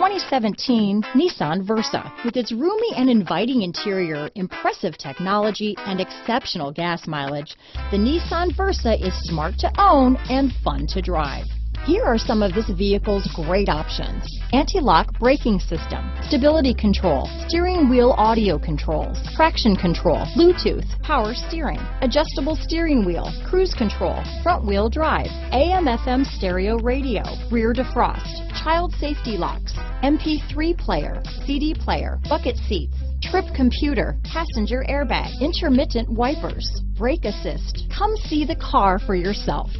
2017 Nissan Versa. With its roomy and inviting interior, impressive technology, and exceptional gas mileage, the Nissan Versa is smart to own and fun to drive. Here are some of this vehicle's great options. Anti-lock braking system, stability control, steering wheel audio controls, traction control, Bluetooth, power steering, adjustable steering wheel, cruise control, front wheel drive, AM FM stereo radio, rear defrost, child safety locks, MP3 player, CD player, bucket seats, trip computer, passenger airbag, intermittent wipers, brake assist. Come see the car for yourself.